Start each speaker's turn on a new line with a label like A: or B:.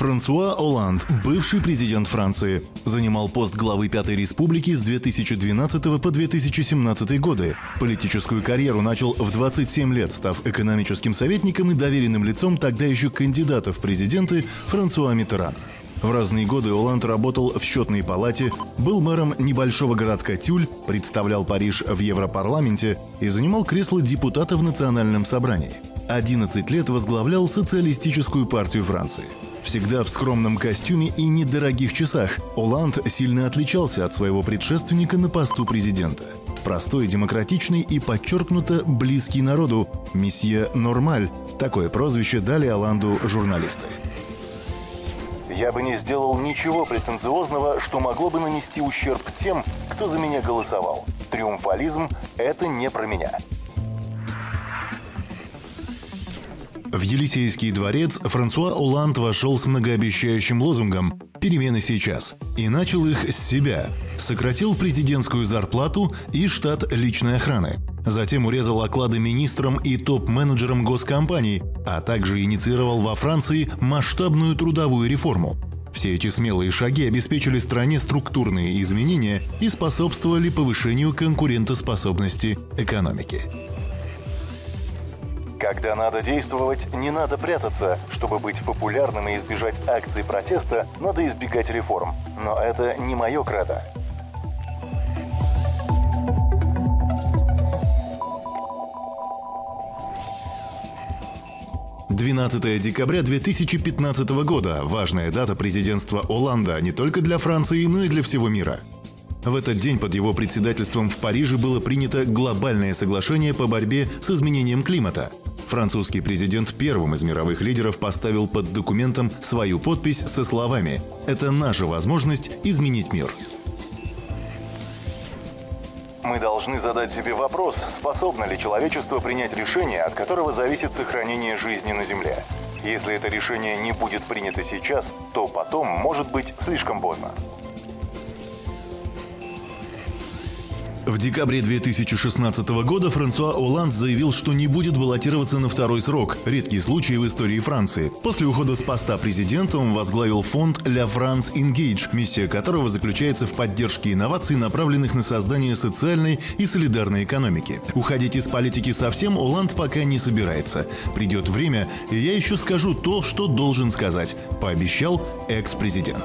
A: Франсуа Оланд, бывший президент Франции, занимал пост главы Пятой Республики с 2012 по 2017 годы. Политическую карьеру начал в 27 лет, став экономическим советником и доверенным лицом тогда еще кандидата в президенты Франсуа Миттерана. В разные годы Оланд работал в счетной палате, был мэром небольшого городка Тюль, представлял Париж в Европарламенте и занимал кресло депутата в Национальном собрании. 11 лет возглавлял социалистическую партию Франции. Всегда в скромном костюме и недорогих часах, Оланд сильно отличался от своего предшественника на посту президента. Простой, демократичный и подчеркнуто близкий народу, месье Нормаль – такое прозвище дали Оланду журналисты.
B: Я бы не сделал ничего претенциозного, что могло бы нанести ущерб тем, кто за меня голосовал. Триумфализм – это не про меня.
A: В Елисейский дворец Франсуа Оланд вошел с многообещающим лозунгом «Перемены сейчас» и начал их с себя. Сократил президентскую зарплату и штат личной охраны. Затем урезал оклады министрам и топ-менеджерам госкомпаний, а также инициировал во Франции масштабную трудовую реформу. Все эти смелые шаги обеспечили стране структурные изменения и способствовали повышению конкурентоспособности экономики.
B: Когда надо действовать, не надо прятаться. Чтобы быть популярным и избежать акций протеста, надо избегать реформ. Но это не мое кредо.
A: 12 декабря 2015 года – важная дата президентства Оланда не только для Франции, но и для всего мира. В этот день под его председательством в Париже было принято глобальное соглашение по борьбе с изменением климата. Французский президент первым из мировых лидеров поставил под документом свою подпись со словами «Это наша возможность изменить мир».
B: Мы должны задать себе вопрос, способно ли человечество принять решение, от которого зависит сохранение жизни на Земле. Если это решение не будет принято сейчас, то потом может быть слишком поздно.
A: В декабре 2016 года Франсуа Оланд заявил, что не будет баллотироваться на второй срок, редкий случай в истории Франции. После ухода с поста президента он возглавил фонд «La France Engage», миссия которого заключается в поддержке инноваций, направленных на создание социальной и солидарной экономики. Уходить из политики совсем Оланд пока не собирается. Придет время, и я еще скажу то, что должен сказать, пообещал экс-президент.